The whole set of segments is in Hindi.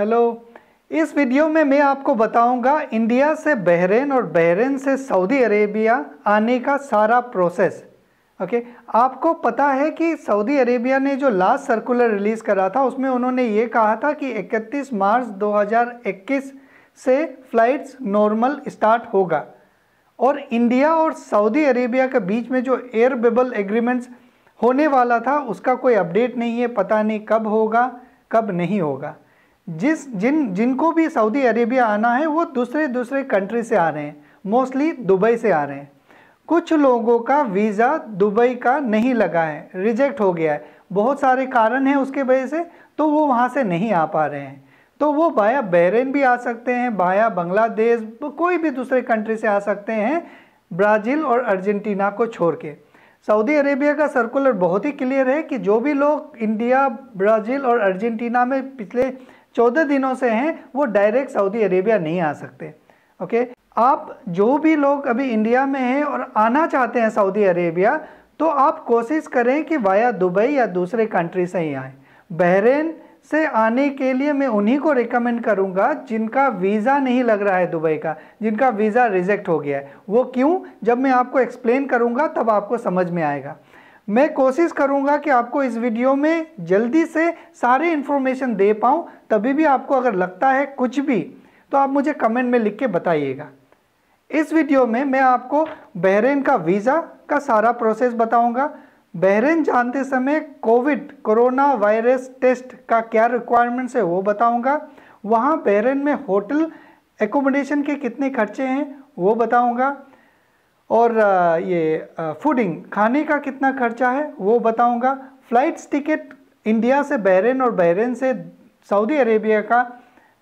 हेलो इस वीडियो में मैं आपको बताऊँगा इंडिया से बहरेन और बहरेन से सऊदी अरेबिया आने का सारा प्रोसेस ओके okay? आपको पता है कि सऊदी अरेबिया ने जो लास्ट सर्कुलर रिलीज़ करा था, उसमें उन्होंने ये कहा था कि 31 मार्च 2021 से फ़्लाइट्स नॉर्मल स्टार्ट होगा. और इंडिया और सऊदी अरेबिया के बीच में जो एयर बेबल एग्रीमेंट्स होने वाला था, उसका कोई अपडेट नहीं है, पता नहीं कब होगा, कब नहीं होगा. जिस, जिन, जिनको भी सऊदी अरेबिया आना है, वो दूसरे दूसरे कंट्री से आ रहे हैं। मोस्टली दुबई से आ रहे हैं। कुछ लोगों का वीज़ा दुबई का नहीं लगा है। रिजेक्ट हो गया है। बहुत सारे कारण हैं उसके वजह से तो वो वहाँ से नहीं आ पा रहे हैं। तो वो बाया बहरेन भी आ सकते हैं बाया बांग्लादेश कोई भी दूसरे कंट्री से आ सकते हैं, ब्राज़ील और अर्जेंटीना को छोड़ के। सऊदी अरेबिया का सर्कुलर बहुत ही क्लियर है कि जो भी लोग इंडिया ब्राज़ील और अर्जेंटीना में पिछले चौदह दिनों से हैं, वो डायरेक्ट सऊदी अरेबिया नहीं आ सकते। ओके आप जो भी लोग अभी इंडिया में हैं और आना चाहते हैं सऊदी अरेबिया तो आप कोशिश करें कि वाया दुबई या दूसरे कंट्री से ही आए। बहरेन से आने के लिए मैं उन्हीं को रिकमेंड करूँगा जिनका वीज़ा नहीं लग रहा है दुबई का, जिनका वीज़ा रिजेक्ट हो गया है। वो क्यों? जब मैं आपको एक्सप्लेन करूँगा, तब आपको समझ में आएगा। मैं कोशिश करूँगा कि आपको इस वीडियो में जल्दी से सारे इन्फॉर्मेशन दे पाऊँ, तभी भी आपको अगर लगता है कुछ भी तो आप मुझे कमेंट में लिख के बताइएगा। इस वीडियो में मैं आपको बहरेन का वीज़ा का सारा प्रोसेस बताऊँगा। बहरेन जानते समय कोविड कोरोना वायरस टेस्ट का क्या रिक्वायरमेंट्स है वो बताऊँगा। वहाँ बहरेन में होटल एकोमोडेशन के कितने खर्चे हैं वो बताऊँगा। और ये फूडिंग खाने का कितना खर्चा है, वो बताऊँगा। फ़्लाइट्स टिकट इंडिया से बहरेन और बहरेन से सऊदी अरेबिया का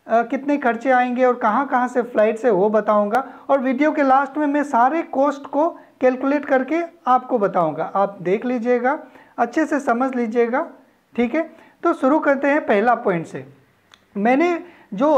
कितने खर्चे आएँगे और कहाँ कहाँ से फ़्लाइट से वो बताऊँगा। और वीडियो के लास्ट में मैं सारे कॉस्ट को कैलकुलेट करके आपको बताऊँगा। आप देख लीजिएगा, अच्छे से समझ लीजिएगा, ठीक है? तो शुरू करते हैं पहला पॉइंट से। मैंने जो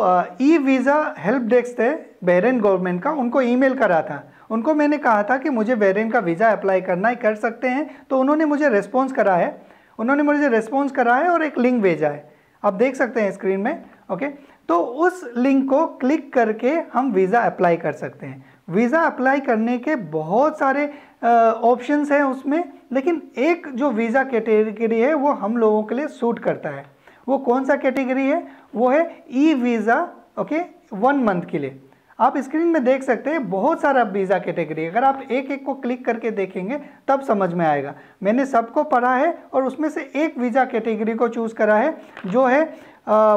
ई वीज़ा हेल्प डेस्क थे बहरेन गवर्नमेंट का, उनको ईमेल करा था। उनको मैंने कहा था कि मुझे बहरेन का वीज़ा अप्लाई करना ही, कर सकते हैं। तो उन्होंने मुझे रिस्पॉन्स करा है। उन्होंने मुझे रिस्पॉन्स करा है और एक लिंक भेजा है। आप देख सकते हैं स्क्रीन में ओके तो उस लिंक को क्लिक करके हम वीज़ा अप्लाई कर सकते हैं। वीज़ा अप्लाई करने के बहुत सारे ऑप्शंस हैं उसमें, लेकिन एक जो वीज़ा कैटेगरी है, वो हम लोगों के लिए सूट करता है। वो कौन सा कैटेगरी है? वो है e visa okay one month के लिए। आप स्क्रीन में देख सकते हैं, बहुत सारा वीज़ा कैटेगरी अगर आप एक एक को क्लिक करके देखेंगे, तब समझ में आएगा। मैंने सबको पढ़ा है और उसमें से एक वीज़ा कैटेगरी को चूज़ करा है, जो है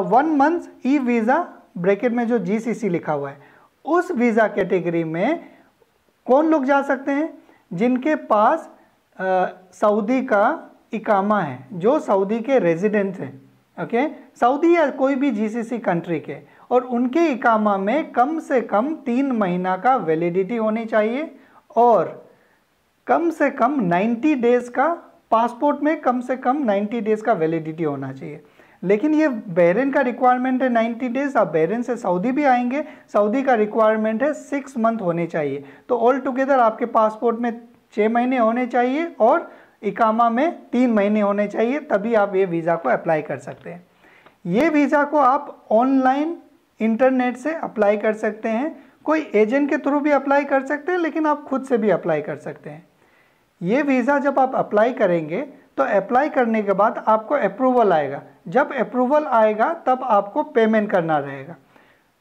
one month e visa bracket में जो जीसीसी लिखा हुआ है। उस वीज़ा कैटेगरी में कौन लोग जा सकते हैं? जिनके पास सऊदी का इकामा है, जो सऊदी के रेजिडेंट हैं ओके सऊदी या कोई भी जीसीसी कंट्री के। और उनके इकामा में कम से कम तीन महीना का वैलिडिटी होनी चाहिए और कम से कम 90 डेज़ का पासपोर्ट में कम से कम 90 डेज़ का वैलिडिटी होना चाहिए। लेकिन ये बहरेन का रिक्वायरमेंट है 90 डेज़ आप बहरेन से सऊदी भी आएँगे सऊदी का रिक्वायरमेंट है सिक्स मंथ होने चाहिए। तो ऑल टुगेदर आपके पासपोर्ट में छः महीने होने चाहिए और इकामा में तीन महीने होने चाहिए, तभी आप ये वीज़ा को अप्लाई कर सकते हैं। ये वीज़ा को आप ऑनलाइन इंटरनेट से अप्लाई कर सकते हैं। कोई एजेंट के थ्रू भी अप्लाई कर सकते हैं, लेकिन आप खुद से भी अप्लाई कर सकते हैं। ये वीज़ा जब आप अप्लाई करेंगे तो अप्लाई करने के बाद आपको अप्रूवल आएगा। जब अप्रूवल आएगा, तब आपको पेमेंट करना रहेगा।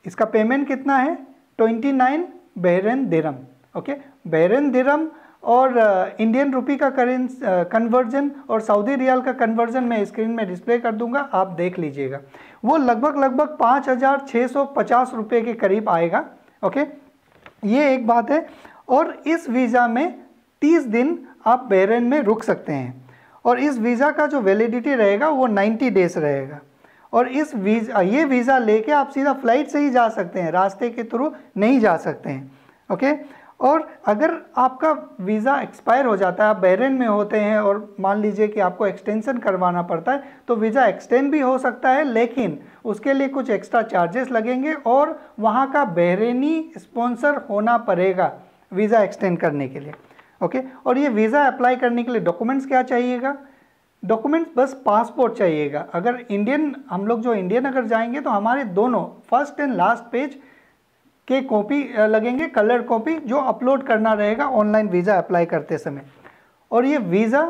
इसका पेमेंट कितना है? Twenty nine Bahrain dirham okay? Bahrain dirham और इंडियन रुपी का करेंस कन्वर्जन और सऊदी रियाल का कन्वर्जन मैं स्क्रीन में डिस्प्ले कर दूँगा, आप देख लीजिएगा। वो लगभग लगभग पाँच हज़ार छः सौ पचास रुपये के करीब आएगा, ओके? ये एक बात है, और इस वीज़ा में तीस दिन आप बहरेन में रुक सकते हैं। और इस वीज़ा का जो वैलिडिटी रहेगा, वो नाइन्टी डेज़ रहेगा। और इस वीज़ा, ये वीज़ा लेके आप सीधा फ़्लाइट से ही जा सकते हैं, रास्ते के थ्रू नहीं जा सकते हैं, ओके? और अगर आपका वीज़ा एक्सपायर हो जाता है, आप बहरेन में होते हैं और मान लीजिए कि आपको एक्सटेंशन करवाना पड़ता है तो वीज़ा एक्सटेंड भी हो सकता है, लेकिन उसके लिए कुछ एक्स्ट्रा चार्जेस लगेंगे और वहाँ का बहरेनी स्पॉन्सर होना पड़ेगा वीज़ा एक्सटेंड करने के लिए। ओके? और ये वीज़ा अप्लाई करने के लिए डॉक्यूमेंट्स क्या चाहिएगा? डॉक्यूमेंट्स बस पासपोर्ट चाहिएगा। अगर इंडियन, हम लोग जो इंडियन अगर जाएँगे तो हमारे दोनों, फ़र्स्ट एंड लास्ट पेज के कॉपी लगेंगे कलर कॉपी जो अपलोड करना रहेगा ऑनलाइन वीज़ा अप्लाई करते समय। और ये वीज़ा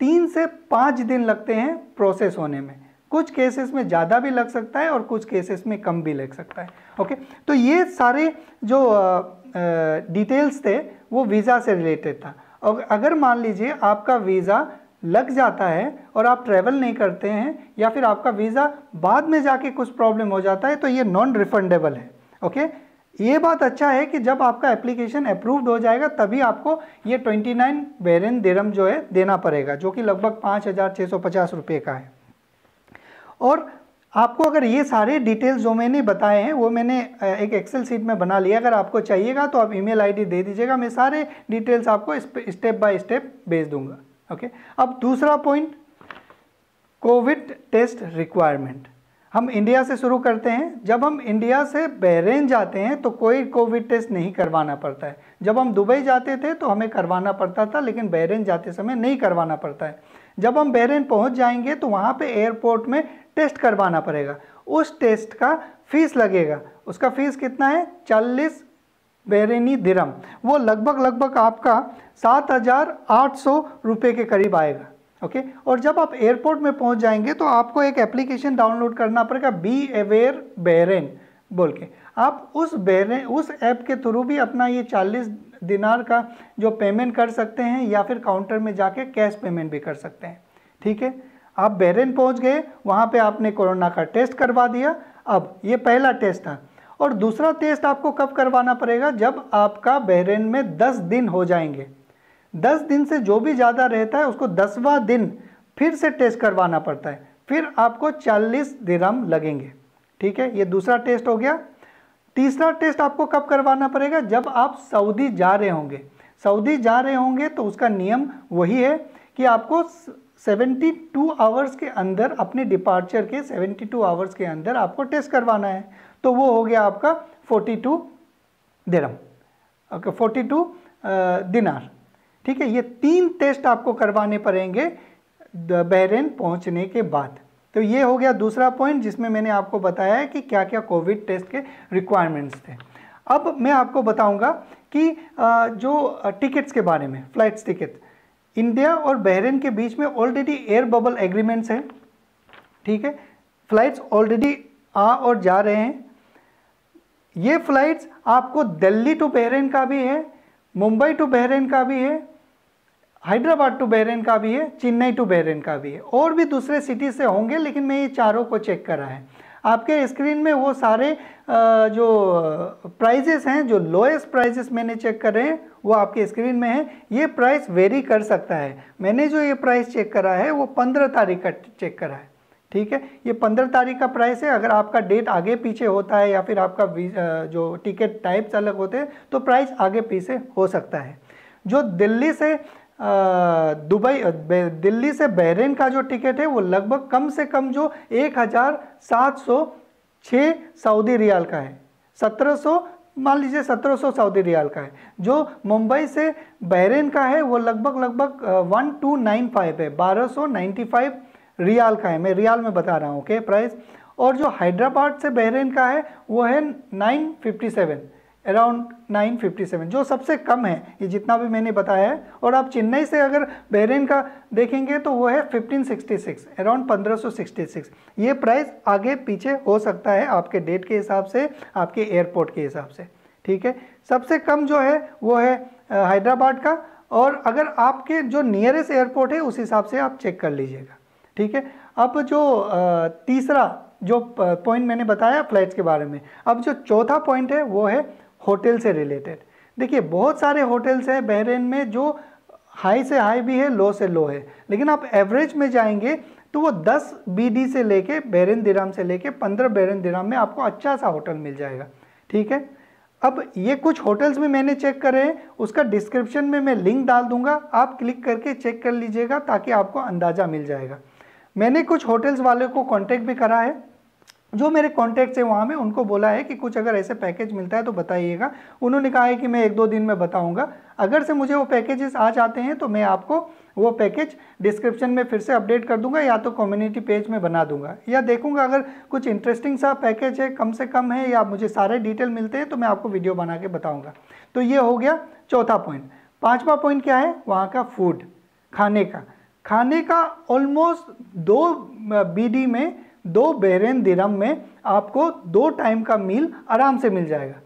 तीन से पाँच दिन लगते हैं प्रोसेस होने में। कुछ केसेस में ज़्यादा भी लग सकता है और कुछ केसेस में कम भी लग सकता है। ओके तो ये सारे जो डिटेल्स थे, वो वीज़ा से रिलेटेड था। और अगर मान लीजिए आपका वीज़ा लग जाता है और आप ट्रैवल नहीं करते हैं या फिर आपका वीज़ा बाद में जाके कुछ प्रॉब्लम हो जाता है तो ये नॉन रिफंडेबल है। ओके ये बात अच्छा है कि जब आपका एप्लीकेशन अप्रूव्ड हो जाएगा, तभी आपको ये 29 नाइन बेरन देरम जो है देना पड़ेगा, जो कि लगभग पाँच हज़ार छः सौ पचास रुपये का है। और आपको अगर ये सारे डिटेल्स जो मैंने बताए हैं, वो मैंने एक एक्सेल सीट में बना लिया, अगर आपको चाहिएगा तो आप ईमेल आईडी दे दीजिएगा, मैं सारे डिटेल्स आपको स्टेप बाय स्टेप भेज दूँगा ओके अब दूसरा पॉइंट कोविड टेस्ट रिक्वायरमेंट हम इंडिया से शुरू करते हैं। जब हम इंडिया से बहरेन जाते हैं तो कोई कोविड टेस्ट नहीं करवाना पड़ता है। जब हम दुबई जाते थे तो हमें करवाना पड़ता था, लेकिन बहरेन जाते समय नहीं करवाना पड़ता है। जब हम बहरेन पहुँच जाएँगे तो वहाँ पे एयरपोर्ट में टेस्ट करवाना पड़ेगा। उस टेस्ट का फ़ीस लगेगा। उसका फ़ीस कितना है? चालीस बहरेनी दिरम वो लगभग लगभग आपका सात हज़ार आठ सौ रुपये के करीब आएगा। ओके और जब आप एयरपोर्ट में पहुँच जाएँगे तो आपको एक एप्लीकेशन डाउनलोड करना पड़ेगा बी अवेयर बेरेन बोल के। आप उस बेरेन उस ऐप के थ्रू भी अपना ये चालीस दिनार का जो पेमेंट कर सकते हैं, या फिर काउंटर में जाके कैश पेमेंट भी कर सकते हैं। ठीक है? आप बेरेन पहुँच गए, वहाँ पे आपने कोरोना का टेस्ट करवा दिया। अब ये पहला टेस्ट था। और दूसरा टेस्ट आपको कब करवाना पड़ेगा? जब आपका बहरेन में 10 दिन हो जाएँगे। 10 दिन से जो भी ज़्यादा रहता है, उसको दसवां दिन फिर से टेस्ट करवाना पड़ता है। फिर आपको 40 दिरम लगेंगे। ठीक है, ये दूसरा टेस्ट हो गया। तीसरा टेस्ट आपको कब करवाना पड़ेगा? जब आप सऊदी जा रहे होंगे। सऊदी जा रहे होंगे तो उसका नियम वही है कि आपको 72 आवर्स के अंदर, अपने डिपार्चर के 72 आवर्स के अंदर आपको टेस्ट करवाना है। तो वो हो गया आपका 42 टू दिरम। ओके 42 दिनार। ठीक है, ये तीन टेस्ट आपको करवाने पड़ेंगे बहरेन पहुँचने के बाद। तो ये हो गया दूसरा पॉइंट जिसमें मैंने आपको बताया है कि क्या क्या कोविड टेस्ट के रिक्वायरमेंट्स थे। अब मैं आपको बताऊँगा कि जो टिकट्स के बारे में फ्लाइट्स टिकट इंडिया और बहरेन के बीच में ऑलरेडी एयर बबल एग्रीमेंट्स हैं, ठीक है? फ्लाइट्स ऑलरेडी आ और जा रहे हैं। ये फ्लाइट्स आपको दिल्ली टू बहरेन का भी है, मुंबई टू बहरेन का भी है हैदराबाद टू बहरेन का भी है, चेन्नई टू बहरेन का भी है। और भी दूसरे सिटी से होंगे, लेकिन मैं ये चारों को चेक करा है। आपके स्क्रीन में वो सारे जो प्राइजेस हैं, जो लोएस्ट प्राइजेस मैंने चेक करे हैं, वो आपके स्क्रीन में है। ये प्राइस वेरी कर सकता है। मैंने जो ये प्राइस चेक करा है, वो पंद्रह तारीख का चेक करा है। ठीक है? ये पंद्रह तारीख का प्राइस है। अगर आपका डेट आगे पीछे होता है, या फिर आपका जो टिकट टाइप्स अलग होते हैं तो प्राइस आगे पीछे हो सकता है। जो दिल्ली से दुबई दिल्ली से बहरेन का जो टिकट है, वो लगभग कम से कम जो एक हज़ार सात सौ छः सऊदी रियाल का है। सत्रह सौ, मान लीजिए सत्रह सौ सऊदी रियाल का है। जो मुंबई से बहरेन का है, वो लगभग लगभग वन टू नाइन फाइव है, बारह सौ नाइन्टी फाइव रियाल का है। मैं रियाल में बता रहा हूँ ओके प्राइस और जो हैदराबाद से बहरेन का है, वो है नाइन फिफ्टी सेवन अराउंड 957 जो सबसे कम है, ये जितना भी मैंने बताया है। और आप चेन्नई से अगर बहरेन का देखेंगे तो वो है 1566 अराउंड 1566 ये प्राइस आगे पीछे हो सकता है आपके डेट के हिसाब से, आपके एयरपोर्ट के हिसाब से। ठीक है? सबसे कम जो है, वो है हैदराबाद का। और अगर आपके जो नियरेस्ट एयरपोर्ट है, उस हिसाब से आप चेक कर लीजिएगा। ठीक है? अब जो तीसरा जो पॉइंट मैंने बताया फ्लाइट्स के बारे में, अब जो चौथा पॉइंट है, वो है होटल से रिलेटेड। देखिए, बहुत सारे होटल्स हैं बहरेन में जो हाई से हाई भी है, लो से लो है। लेकिन आप एवरेज में जाएँगे तो वो 10 बी से लेके बहरेन दिराम से लेके 15 बैरन दिराम में आपको अच्छा सा होटल मिल जाएगा। ठीक है? अब ये कुछ होटल्स में मैंने चेक करे हैं, उसका डिस्क्रिप्शन में मैं लिंक डाल दूँगा। आप क्लिक करके चेक कर लीजिएगा ताकि आपको अंदाज़ा मिल जाएगा। मैंने कुछ होटल्स वाले को कांटेक्ट भी करा है। जो मेरे कॉन्टैक्ट्स हैं वहाँ में, उनको बोला है कि कुछ अगर ऐसे पैकेज मिलता है तो बताइएगा। उन्होंने कहा है कि मैं एक दो दिन में बताऊँगा। अगर से मुझे वो पैकेजेस आ जाते हैं तो मैं आपको वो पैकेज डिस्क्रिप्शन में फिर से अपडेट कर दूँगा या तो कम्युनिटी पेज में बना दूँगा। या देखूँगा अगर कुछ इंटरेस्टिंग सा पैकेज है, कम से कम है, या मुझे सारे डिटेल मिलते हैं तो मैं आपको वीडियो बना के बताऊँगा। तो ये हो गया चौथा पॉइंट पाँचवा पॉइंट क्या है? वहाँ का फ़ूड खाने का। खाने का ऑलमोस्ट दो बी में दो बहरेन दिरम में आपको दो टाइम का मील आराम से मिल जाएगा।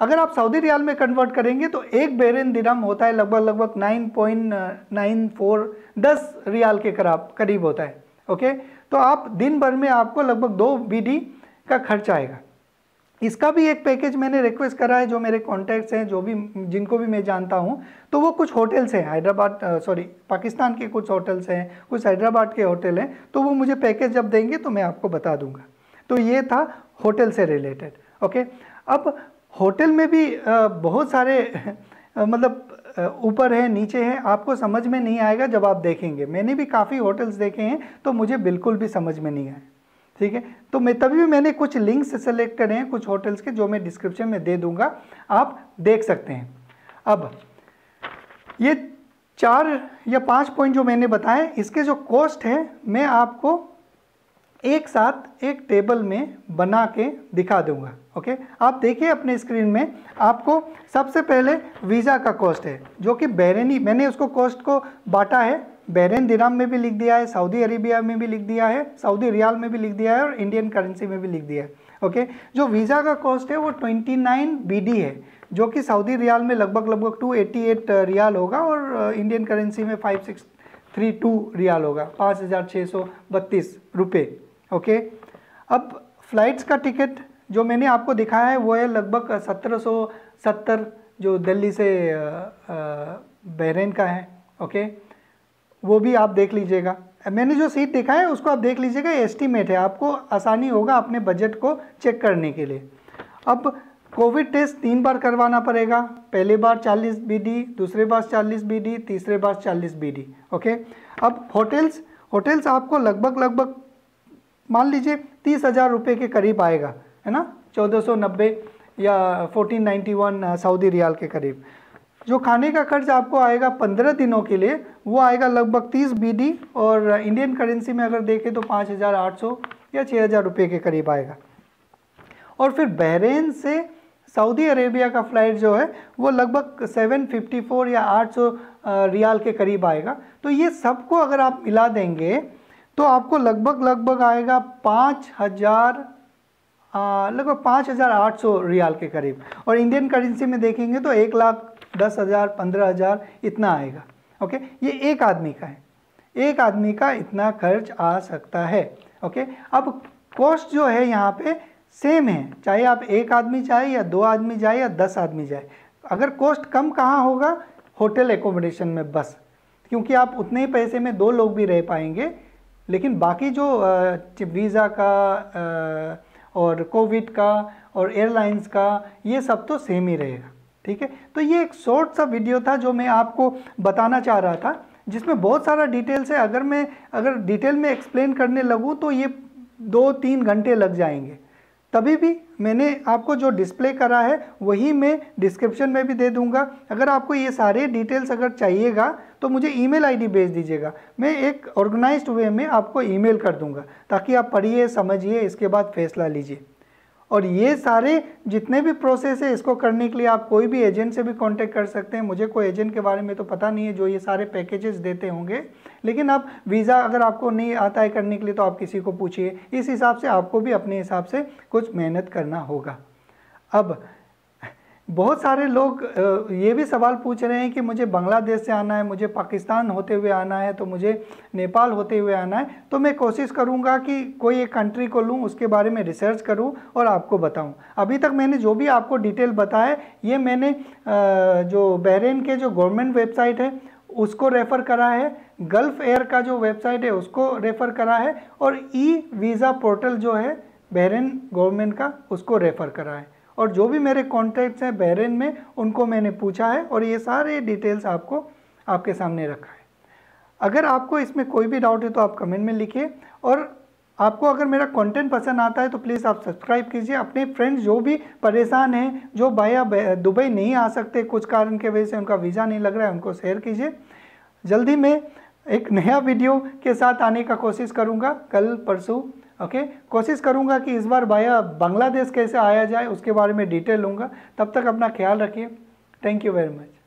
अगर आप सऊदी रियाल में कन्वर्ट करेंगे तो एक बेरेन दिरम होता है लगभग लगभग नाइन पॉइंट नाइन फोर, दस रियाल के कराब, करीब होता है, ओके? तो आप दिन भर में आपको लगभग दो बीडी का खर्च आएगा। इसका भी एक पैकेज मैंने रिक्वेस्ट करा है, जो मेरे कॉन्टैक्ट्स हैं, जो भी, जिनको भी मैं जानता हूँ तो वो कुछ होटल्स हैं, हैदराबाद सॉरी पाकिस्तान के कुछ होटल्स हैं, कुछ हैदराबाद के होटल हैं तो वो मुझे पैकेज जब देंगे तो मैं आपको बता दूँगा। तो ये था होटल से रिलेटेड ओके अब होटल में भी बहुत सारे मतलब ऊपर है, नीचे है, आपको समझ में नहीं आएगा जब आप देखेंगे। मैंने भी काफ़ी होटल्स देखे हैं तो मुझे बिल्कुल भी समझ में नहीं आए ठीक है? तो मैं तभी भी मैंने कुछ लिंक्स सेलेक्ट करे हैं, कुछ होटल्स के जो मैं डिस्क्रिप्शन में दे दूँगा, आप देख सकते हैं। अब, ये चार या पाँच पॉइंट जो मैंने बताए, इसके जो कॉस्ट है, मैं आपको एक साथ एक टेबल में बना के दिखा दूँगा ओके आप देखिए अपने स्क्रीन में, आपको सबसे पहले वीज़ा का कॉस्ट है, जो कि बैरनी मैंने उसको कॉस्ट को बांटा है बैरन दिराम में भी लिख दिया है, सऊदी अरेबिया में भी लिख दिया है, सऊदी रियाल में भी लिख दिया है और इंडियन करेंसी में भी लिख दिया है। ओके? जो वीज़ा का कॉस्ट है वो ट्वेंटी 29 बीडी है, जो कि सऊदी रियाल में लगभग लगभग 288 रियाल होगा और इंडियन करेंसी में 5632 रियाल होगा, पाँच हज़ार छः सौ बत्तीस रुपये ओके? अब फ्लाइट्स का टिकट जो मैंने आपको दिखाया है, वो है लगभग सत्रह सौ सत्तर, जो दिल्ली से बहरेन का है। ओके? वो भी आप देख लीजिएगा। मैंने जो सीट देखा है, उसको आप देख लीजिएगा एस्टीमेट है। आपको आसानी होगा अपने बजट को चेक करने के लिए। अब कोविड टेस्ट तीन बार करवाना पड़ेगा। पहले बार 40 बीडी दूसरे बार 40 बीडी तीसरे बार 40 बीडी ओके अब होटल्स होटल्स आपको लगभग लगभग मान लीजिए तीस हज़ार रुपये के करीब आएगा, है ना? चौदह सौ नब्बे या fourteen ninety one Saudi riyal के करीब। जो खाने का खर्च आपको आएगा पंद्रह दिनों के लिए, वो आएगा लगभग तीस बीडी और इंडियन करेंसी में अगर देखें तो पाँच हज़ार आठ सौ या छः हज़ार रुपये के करीब आएगा। और फिर बहरेन से सऊदी अरेबिया का फ़्लाइट जो है, वो लगभग 754 या 800 रियाल के करीब आएगा। तो ये सबको अगर आप मिला देंगे तो आपको लगभग लगभग आएगा पाँच हज़ार लगभग पाँच हज़ार आठ सौ रियाल के करीब। और इंडियन करेंसी में देखेंगे तो एक लाख दस हज़ार, पंद्रह हज़ार, इतना आएगा। ओके? ये एक आदमी का है। एक आदमी का इतना खर्च आ सकता है। ओके? अब कॉस्ट जो है यहाँ पे सेम है। चाहे आप एक आदमी जाए या दो आदमी जाए या दस आदमी जाए। अगर कॉस्ट कम कहाँ होगा? होटल एकोमोडेशन में बस। क्योंकि आप उतने ही पैसे में दो लोग भी रह पाएँगे। लेकिन बाकी जो वीज़ा का और कोविड का और एयरलाइंस का, ये सब तो सेम ही रहेगा। ठीक है? तो ये एक शॉर्ट सा वीडियो था जो मैं आपको बताना चाह रहा था, जिसमें बहुत सारा डिटेल्स है। अगर मैं, अगर डिटेल में एक्सप्लेन करने लगूँ तो ये दो तीन घंटे लग जाएँगे। तभी भी मैंने आपको जो डिस्प्ले करा है, वही मैं डिस्क्रिप्शन में भी दे दूँगा। अगर आपको ये सारे डिटेल्स अगर चाहिएगा तो मुझे ईमेल आईडी भेज दीजिएगा। मैं एक ऑर्गेनाइज्ड वे में आपको ईमेल कर दूँगा, ताकि आप पढ़िए, समझिए, इसके बाद फैसला लीजिए। और ये सारे जितने भी प्रोसेस है, इसको करने के लिए आप कोई भी एजेंट से भी कांटेक्ट कर सकते हैं। मुझे कोई एजेंट के बारे में तो पता नहीं है, जो ये सारे पैकेजेस देते होंगे। लेकिन आप वीज़ा अगर आपको नहीं आता है करने के लिए तो आप किसी को पूछिए। इस हिसाब से आपको भी अपने हिसाब से कुछ मेहनत करना होगा। अब बहुत सारे लोग ये भी सवाल पूछ रहे हैं कि मुझे बांग्लादेश से आना है, मुझे पाकिस्तान होते हुए आना है तो मुझे नेपाल होते हुए आना है तो मैं कोशिश करूँगा कि कोई एक कंट्री को लूँ, उसके बारे में रिसर्च करूँ और आपको बताऊँ। अभी तक मैंने जो भी आपको डिटेल बताया, ये मैंने जो बहरेन के जो गवर्नमेंट वेबसाइट है, उसको रेफ़र करा है गल्फ़ एयर का जो वेबसाइट है, उसको रेफ़र करा है और ई वीज़ा पोर्टल जो है बहरेन गवर्नमेंट का, उसको रेफ़र करा है। और जो भी मेरे कॉन्टैक्ट्स हैं बहरेन में, उनको मैंने पूछा है और ये सारे डिटेल्स आपको आपके सामने रखा है। अगर आपको इसमें कोई भी डाउट है तो आप कमेंट में लिखिए और आपको अगर मेरा कंटेंट पसंद आता है तो प्लीज़ आप सब्सक्राइब कीजिए। अपने फ्रेंड्स जो भी परेशान हैं, जो बाया दुबई नहीं आ सकते, कुछ कारण के वजह से उनका वीज़ा नहीं लग रहा है, उनको शेयर कीजिए। जल्दी मैं एक नया वीडियो के साथ आने का कोशिश करूँगा। कल, परसों ओके कोशिश करूँगा कि इस बार भाया बांग्लादेश कैसे आया जाए, उसके बारे में डिटेल लूँगा। तब तक अपना ख्याल रखिए। Thank you very much